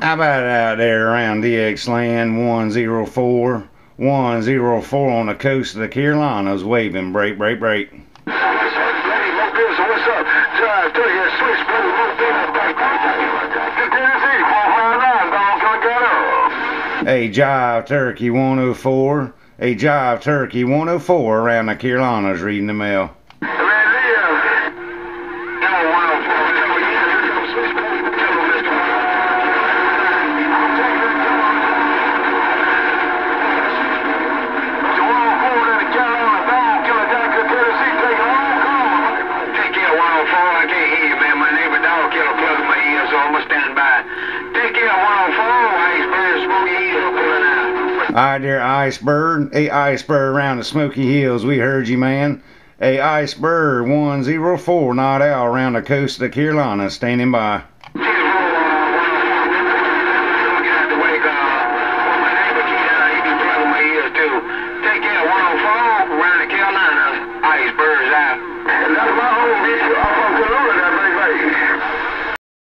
How about out there around DX land 104? 104 on the coast of the Carolinas waving break, break, break. What's? Drive through here, switch blue, Tennessee, 459, dog, can I get up? A Jive Turkey 104. A Jive Turkey 104 around the Carolinas reading the mail. Alright there, Iceberg. A Iceberg around the Smoky Hills. We heard you, man. A Iceberg 104 not out around the coast of the standing by. Take care, 104, around the.